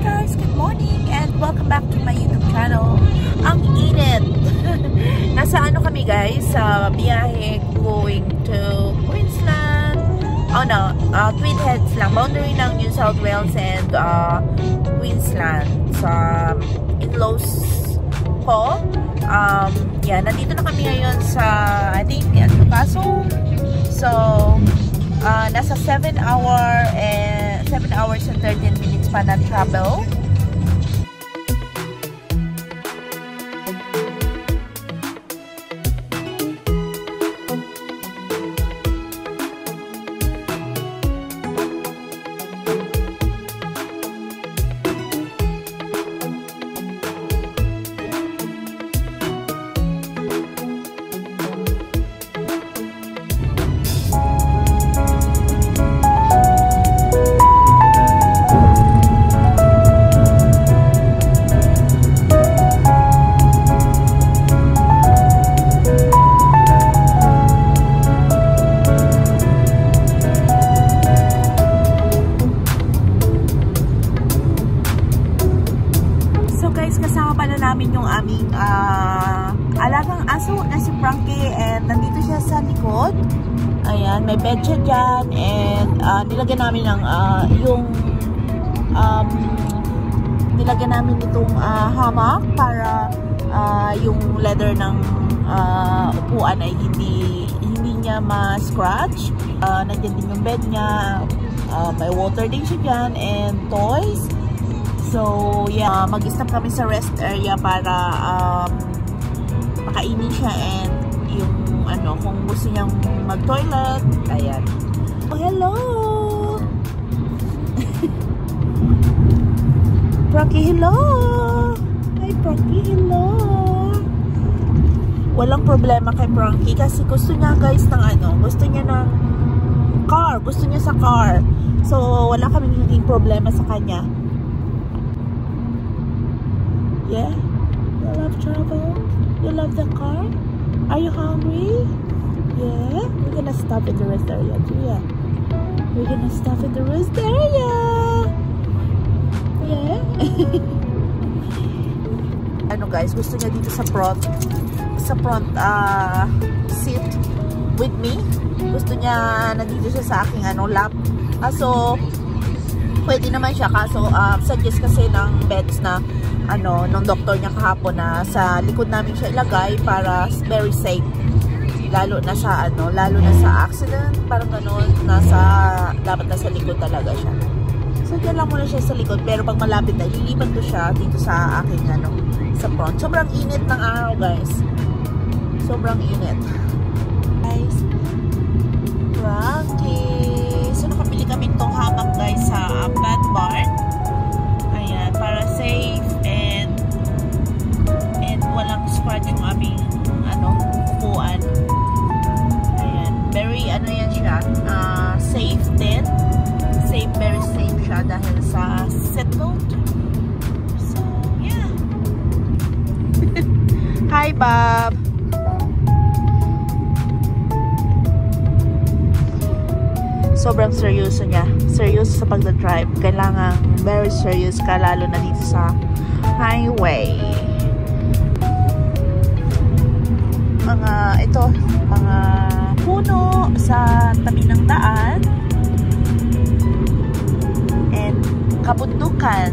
guys! Good morning and welcome back to my YouTube channel. Ang init! Nasa ano kami guys? Sa biyahe going to Queensland. Oh no, uh, Twin Heads lang. Boundary ng New South Wales and uh, Queensland. Sa in-laws ko. Um, yeah, nandito na kami ngayon sa, I think, Newcastle. So, uh, nasa 7 hour and 7 hours and 13 minutes fun and trouble. Na travel. namin yung aming uh, alagang aso na si Frankie and nandito siya sa likod. Ayan, may bed siya dyan and uh, nilagyan namin ng uh, yung um, nilagyan namin itong uh, hamak para uh, yung leather ng uh, upuan ay hindi hindi niya ma-scratch. Uh, nandiyan din yung bed niya. Uh, may water din siya dyan and toys. So, yeah, mag-stop kami sa rest area para um, makainin siya and yung ano, kung gusto niyang mag-toilet, ayan. Oh, hello! Frankie, hello! Hi, Frankie, hello! Walang problema kay Frankie kasi gusto niya guys ng ano, gusto niya ng car, gusto niya sa car. So, wala kaming naging problema sa kanya. Yeah? You love travel? You love the car? Are you hungry? Yeah? We're gonna stop in the rest area too, yeah? We're gonna stop in the rest area! Yeah? ano guys, gusto niya dito sa front sa front uh, seat with me. Gusto niya nandito siya sa aking ano, lap. Ah, so, pwede naman siya kaso um, suggest kasi ng beds na ano, nung doktor niya kahapon na sa likod namin siya ilagay para very safe. Lalo na sa ano, lalo na sa accident, parang ganun, nasa, dapat nasa likod talaga siya. So, dyan lang muna siya sa likod. Pero pag malapit na, lilipat ko siya dito sa aking, ano, sa front. Sobrang init ng araw, guys. Sobrang init. Guys, Frankie. So, nakabili kami itong hamak, guys, sa dahil sa seatbelt. So, yeah. Hi, Bob! sobrang seryoso niya. Seryoso sa pagdadrive. Kailangan very serious ka lalo na dito sa highway. mga ito, mga kabundukan